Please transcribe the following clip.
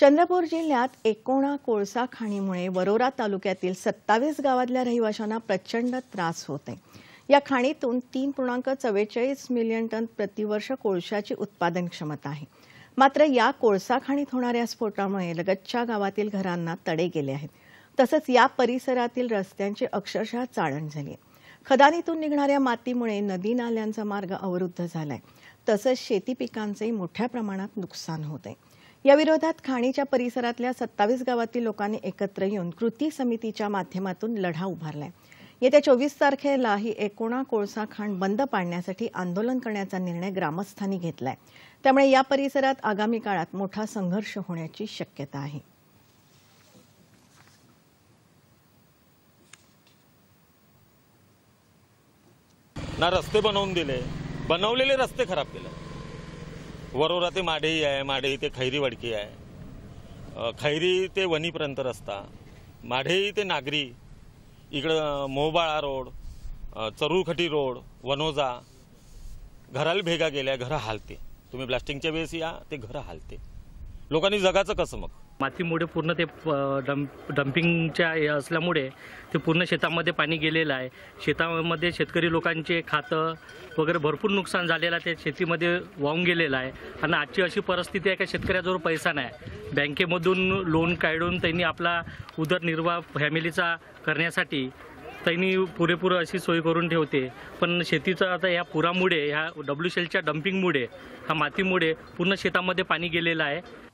चंद्रपूर जिल्ह्यात एकोणा कोळसा खाणीमुळे वरोरा तालुक्यातील सत्तावीस गावातल्या रहिवाशांना प्रचंड त्रास होत आहे या खाणीतून तीन पूर्णांक चव्वेचाळीस मिलियन टन प्रतिवर्ष कोळशाची उत्पादन क्षमता आहे. मात्र या कोळसा खाणीत होणाऱ्या स्फोटामुळे लगतच्या गावातील घरांना तडे गेले आहेत. तसंच या परिसरातील रस्त्यांची अक्षरशः चाळण झाली आहे खदानीतून निघणाऱ्या मातीमुळे नदी नाल्यांचा मार्ग अवरुद्ध झालाय. तसंच शेती पिकांचंही मोठ्या प्रमाणात नुकसान होत आहे या विरोधात खाणीच्या परिसरातल्या सत्तावीस गावातील लोकांनी एकत्र येऊन कृती समितीच्या माध्यमातून लढा उभारलाय. येत्या चोवीस तारखेला ही एकोणा कोळसा खाण बंद पाडण्यासाठी आंदोलन करण्याचा निर्णय ग्रामस्थांनी घेतलाय. त्यामुळे या परिसरात आगामी काळात मोठा संघर्ष होण्याची शक्यता आहे. ना रस्ते बनवून दिले बनवलेले रस्ते खराब केले वरोरा ते माढेही आहे माढेही ते खैरी वडकी आहे. खैरी ते वणीपर्यंत रस्ता. माढेही ते नागरी इकडं मोहबाळा रोड अ, चरुखटी रोड वनोजा. घराला भेगा गेल्या घरं हालते. तुम्ही ब्लास्टिंगच्या वेळेस या ते घरं हालते. लोकांनी जगाचं कसं मग? मातीमुळे पूर्ण ते प- डंप डम्पिंगच्या हे असल्यामुळे ते पूर्ण शेतामध्ये पाणी गेलेलं आहे. शेतामध्ये शेतकरी लोकांचे खातं वगैरे भरपूर नुकसान झालेलं आहे. ते शेतीमध्ये वाहून गेलेलं आहे. आणि आजची अशी परिस्थिती आहे का शेतकऱ्याजवळ पैसा नाही. बँकेमधून लोन काढून त्यांनी आपला उदरनिर्वाह फॅमिलीचा करण्यासाठी त्यांनी पुरेपूर अशी सोय करून ठेवते. पण शेतीचं आता ह्या पुरामुळे ह्या डब्ल्यू शेलच्या डम्पिंगमुळे ह्या मातीमुळे पूर्ण शेतामध्ये पाणी गेलेलं आहे.